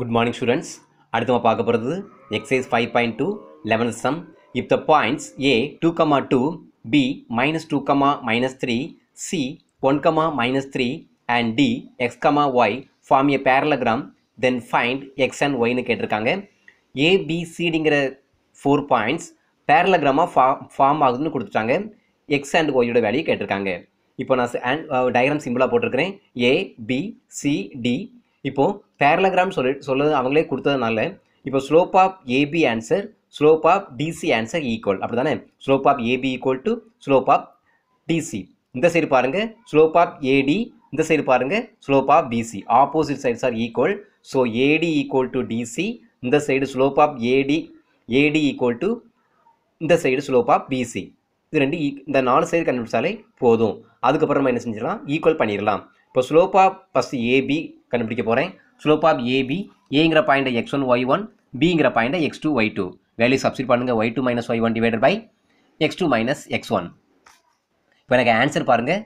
Good morning students அடுத்து நம்ம பார்க்க போகிறது exercise five point two eleven sum if the points A two comma two B minus two comma minus three C one comma minus three and D x comma y form a parallelogram then find x and ஒய்னு கேட்டிருக்காங்க. ஏபிசிடிங்கிற four points பேரலகிராமாக ஃபா form ஆகுதுன்னு கொடுத்துட்டாங்க. X and ஒய்யோட value கேட்டிருக்காங்க. இப்போ நான் diagram சிம்பிளாக போட்டிருக்கிறேன். ஏ பி சி டி இப்போது பேரலகிராம் சொல்லி சொல்லுது அவங்களே கொடுத்ததுனால இப்போ slope of AB answer slope of DC answer equal அப்படி தானே slope of AB equal to slope of DC இந்த சைடு பாருங்கள் ஸ்லோப் ஆஃப் ஏடி இந்த சைடு பாருங்கள் slope of BC opposite sides are equal so AD equal to DC இந்த side slope of AD AD equal to இந்த side slope of BC இது ரெண்டு இந்த நாலு சைடு கண்டுபிடிச்சாலே போதும். அதுக்கப்புறம் நம்ம என்ன செஞ்சிடலாம்? ஈக்குவல் பண்ணிடலாம். இப்போ ஸ்லோப் ஆஃப் ஃபஸ்ட்டு ஏபி கண்டுபிடிக்க போகிறேன் ஸ்லோப் ஆஃப் ஏபி ஏங்கிற point x one y one பிங்கிற point x two y two value substitute பண்ணுங்கள் y two minus y one divided by x two minus x one இப்போ எனக்கு answer பாருங்கள்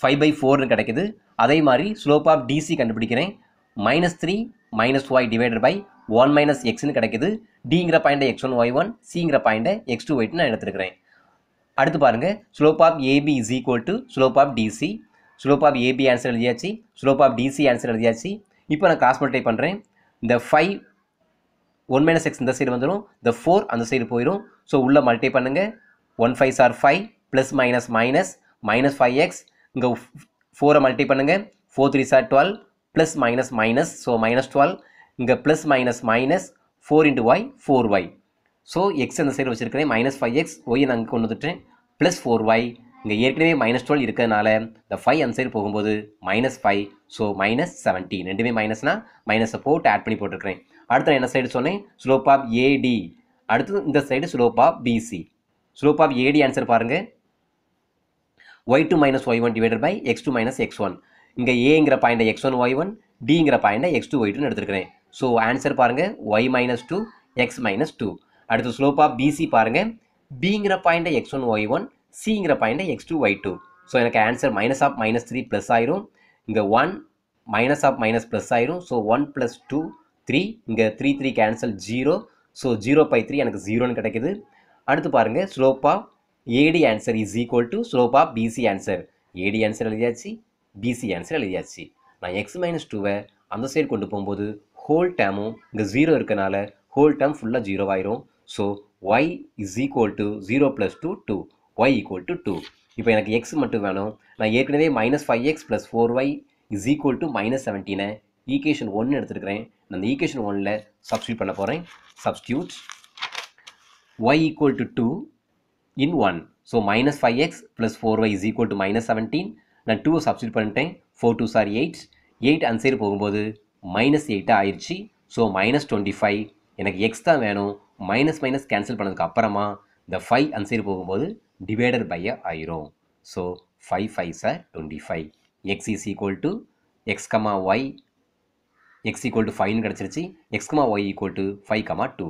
five by ஃபோர்னு கிடைக்குது. அதே மாதிரி ஸ்லோப் ஆஃப் டிசி கண்டுபிடிக்கிறேன். Minus three minus Y divided by one minus எக்ஸ்னு கிடைக்குது. டிங்கிற பாயிண்டை எக்ஸ் ஒன் ஒய் ஒன் சிங்கிற பாயிண்டை எக்ஸ் டூ ஒய்ட்டு நான் எடுத்துருக்கிறேன். அடுத்து பாருங்கள் slope of AB is equal to slope of DC slope of AB answer எழுதியாச்சு ஸ்லோப் ஆஃப் டிசி ஆன்சர் எழுதியாச்சு. இப்போ நான் கிராஸ் மல்டிப்ளை பண்ணுறேன் இந்த ஃபைவ் ஒன் மைனஸ் எக்ஸ் இந்த சைடு வந்துடும் இந்த ஃபோர் அந்த சைடு போயிடும் ஸோ உள்ளே மல்டிப்ளை பண்ணுங்கள் one five are five plus minus minus minus five x இங்கே ஃபோரை மல்டி பண்ணுங்கள் four three are twelve plus minus minus so minus twelve இங்கே plus minus minus four into y four y so x அந்த side வச்சிருக்கிறேன். Minus five x y நான் அங்கே கொண்டு வந்துட்டேன். ப்ளஸ் ஃபோர் ஒய் இங்கே ஏற்கனவே மைனஸ் டுவெல் இருக்கிறதுனால இந்த ஃபைவ் அந்த சைடு போகும்போது minus five so minus seventeen ரெண்டுமே மைனஸ்னா மைனஸை போட்டு ஆட் பண்ணி போட்டிருக்கிறேன். அடுத்து நான் என்ன சைடு சொன்னேன்? ஸ்லோப் ஆஃப் ஏடி அடுத்து இந்த side slope of BC slope of AD answer பாருங்கள் Y two minus Y one divided by X two minus X one இங்கே ஏங்கிற பாயிண்டை எக்ஸ் ஒன் ஒய் ஒன் டிங்கிற பாயிண்டை எக்ஸ் டூ ஒய் டூன்னு எடுத்துருக்கிறேன். ஸோ ஆன்சர் பாருங்கள் y minus two x minus two அடுத்து ஸ்லோப் ஆஃப் பிசி பாருங்கள் பிங்கிற பாயிண்டை எக்ஸ் ஒன் ஒய் ஒன் சிங்கிற பாயிண்ட்டை x two y two so எனக்கு answer minus of minus three plus ஆயிரும். இங்கே one minus of minus plus ஆயிரும். So one plus two three இங்கே three three cancel zero so zero by three எனக்கு ஜீரோன்னு கிடைக்குது. அடுத்து பாருங்கள் slope of AD answer is equal to slope of BC answer AD answer எழுதியாச்சு BC answer எழுதியாச்சு. நான் எக்ஸ் மைனஸ் டூவை அந்த சைடு கொண்டு போகும்போது ஹோல் டேமும் இங்கே ஜீரோ இருக்கனால ஹோல் டேம் ஃபுல்லாக ஜீரோவாயிரும் so y is equal to zero plus two two y equal to two இப்போ எனக்கு எக்ஸ் மட்டும் வேணும். நான் ஏற்கனவே minus five x plus four y is equal to minus செவன்டீனை equation ஒன்று எடுத்துருக்கிறேன். நான் அந்த ஈக்குவேஷன் ஒன்னில் சப்ஸ்டியூட் பண்ண போகிறேன் substitute y equal to two in one so minus five x plus four y is equal to minus seventeen நான் two substitute பண்ணிட்டேன். Four two are eight eight அந்த சைடு போகும்போது மைனஸ் எயிட்டாக ஆயிடுச்சு. ஸோ மைனஸ் டுவெண்ட்டி ஃபைவ் எனக்கு x தான் வேணும். Minus minus cancel பண்ணதுக்கு அப்புறமா இந்த ஃபைவ் அந்த சைடு போகும்போது டிவைடட் பைய ஆயிரும். So five five are twenty five x is equal to x comma y x equal to ஃபைவ்னு கிடச்சிருச்சு. X comma y equal to five comma two